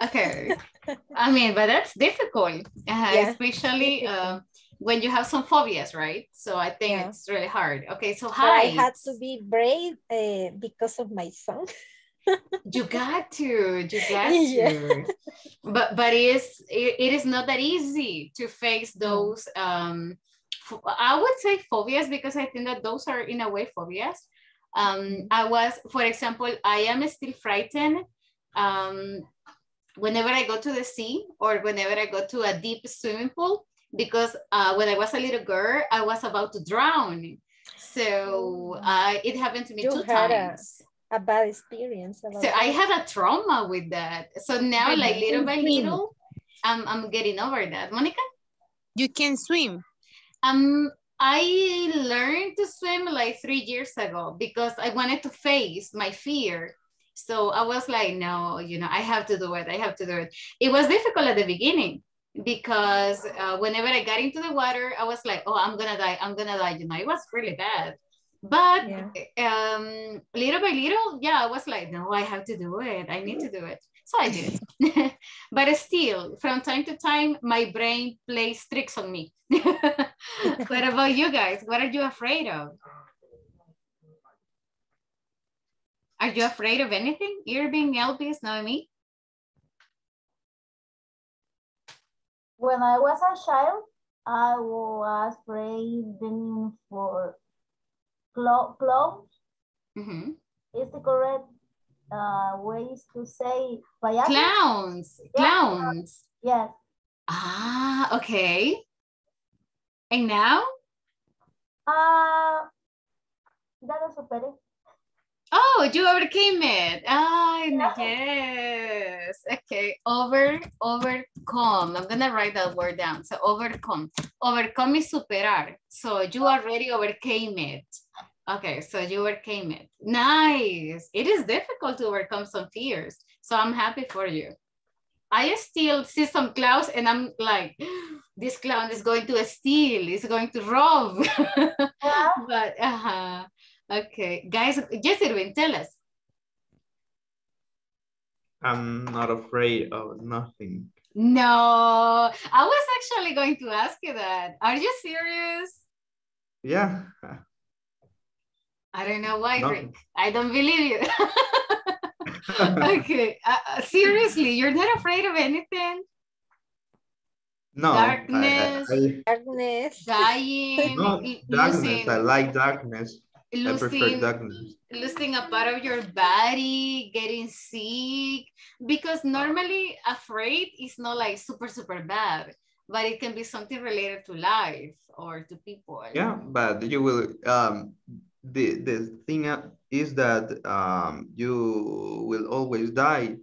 Okay. I mean, but that's difficult, uh, Yeah, especially difficult. uh, when you have some phobias, right? So I think Yeah. it's really hard. Okay, so but I had to be brave uh, because of my son. You got to, you got Yeah. to. But but it is it, it is not that easy to face those um I would say phobias because I think that those are in a way phobias. Um I was, for example, I am still frightened um whenever I go to the sea or whenever I go to a deep swimming pool because uh, when I was a little girl, I was about to drown. So uh, it happened to me You two had a- times. A bad experience. About So I had a trauma with that. So now, But like little by swim. little, I'm I'm getting over that. Monica, You can swim. um, I learned to swim like three years ago because I wanted to face my fear. So I was like, no, you know, I have to do it. I have to do it. It was difficult at the beginning because uh, whenever I got into the water, I was like, oh, I'm gonna die. I'm gonna die. You know, it was really bad. But Yeah. um, little by little, yeah, I was like, no, I have to do it. I need to do it. So I did it. but still, from time to time, my brain plays tricks on me. what about you guys? What are you afraid of? Are you afraid of anything? You're Irving, Elvis, Noemi? When I was a child, I was craving for clo clowns. Mhm. Is the correct uh, ways to say payasos? Clowns, Yeah. clowns. Yes. Ah, okay. And now? Uh, ya lo superé. Oh, you overcame it. Ah, yes. Okay. Over, overcome. I'm gonna write that word down. So overcome. Overcome is superar. So you already overcame it. Okay, so you overcame it. Nice. It is difficult to overcome some fears. So I'm happy for you. I still see some clouds and I'm like, this clown is going to steal, is going to rob. but uh-huh. Okay, guys, yes, Edwin, tell us. I'm not afraid of nothing. No, I was actually going to ask you that. Are you serious? Yeah. I don't know why, No. Rick. I don't believe you. okay, uh, uh, seriously, you're not afraid of anything? No. I- I- Darkness. I- Darkness. Dying, no, darkness. losing, I like darkness. I prefer darkness. losing a part of your body, getting sick. Because normally afraid is not like super, super bad, but it can be something related to life or to people. Yeah, but you will um the the thing uh, is that um you will always die.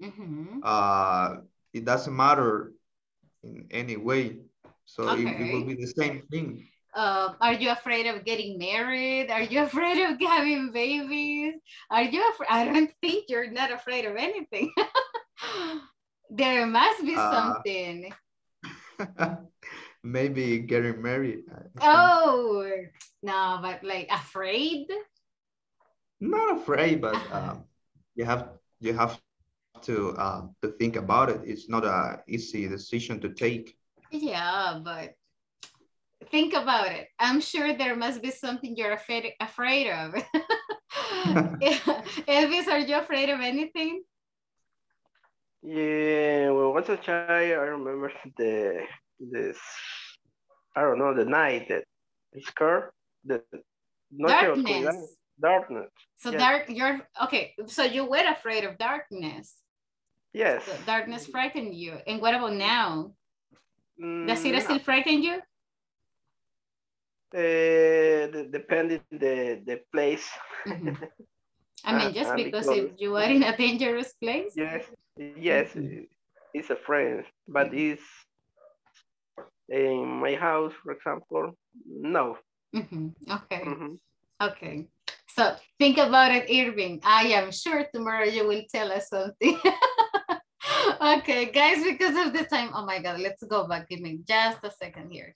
Mhm. Uh it doesn't matter in any way. So it, it will be the same thing. Uh, are you afraid of getting married? Are you afraid of having babies? Are you afraid? I don't think you're not afraid of anything. there must be Uh, something. Maybe getting married. Oh, no, but like afraid? Not afraid, but Uh-huh. um you have you have to uh to think about it. It's not a easy decision to take. Yeah, but think about it. I'm sure there must be something you're afraid afraid of. Elvis, are you afraid of anything? Yeah, well, once a child, I remember the this I don't know the night that it's called the noche de oscuridad, Darkness. darkness. So Yes. dark, you're okay. So you were afraid of darkness. Yes. The darkness frightened you. And what about now? Does it Mm, still frighten you? Uh, the, depending the the place. Mhm. I mean, Uh, just uh, because because- if you are in a dangerous place. Yes, yes, Mm-hmm. it's a friend, but it's in my house, for example. No. Mhm, Okay. Mhm. Okay. So think about it, Irving. I am sure tomorrow you will tell us something. okay, guys, because of the time. Oh my God, let's go back. Give me just a second here.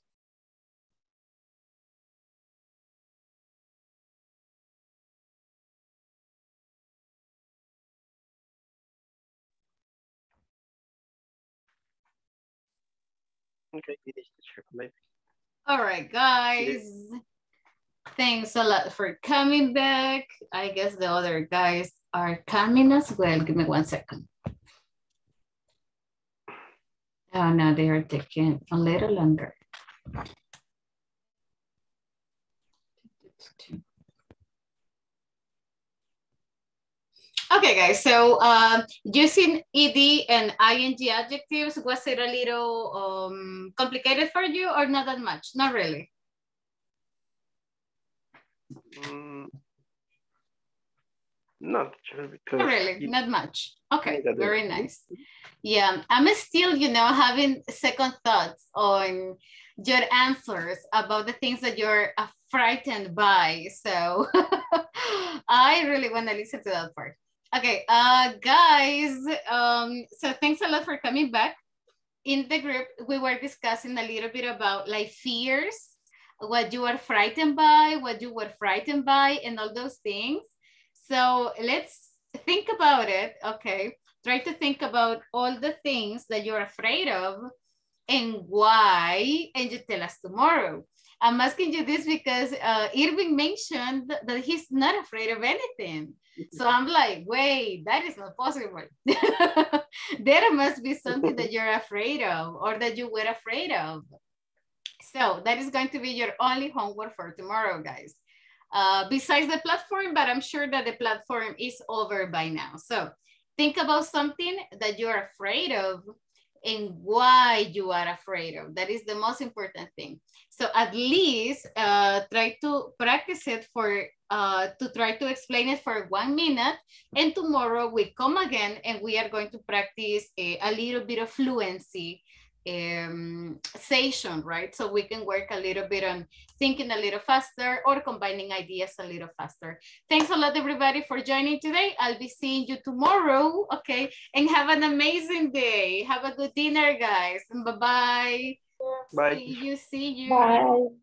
All right, guys. Thanks a lot for coming back. I guess the other guys are coming as well. Give me one second. Oh, no, they are taking a little longer. Okay, guys, so um, using ed and ing adjectives, was it a little um, complicated for you or not that much? Not really. Mm, not sure because Not really, it- not much. Okay, very nice. Yeah, I'm still, you know, having second thoughts on your answers about the things that you're uh, frightened by. So I really want to listen to that part. Okay, uh, guys, um, so thanks a lot for coming back. In the group, we were discussing a little bit about like fears, what you are frightened by, what you were frightened by, and all those things. So let's think about it, okay? Try to think about all the things that you're afraid of and why, and you tell us tomorrow. I'm asking you this because uh, Irving mentioned that he's not afraid of anything. So I'm like, wait, that is not possible. there must be something that you're afraid of or that you were afraid of. So that is going to be your only homework for tomorrow, guys. Uh, besides the platform, but I'm sure that the platform is over by now. So think about something that you're afraid of and why you are afraid of. That is the most important thing. So at least uh, try to practice it for, uh, to try to explain it for one minute. And tomorrow we come again and we are going to practice a, a little bit of fluency um, session, right? So we can work a little bit on thinking a little faster or combining ideas a little faster. Thanks a lot, everybody, for joining today. I'll be seeing you tomorrow, okay? And have an amazing day. Have a good dinner, guys. Bye-bye. Bye. See you, see you. Bye.